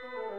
Oh.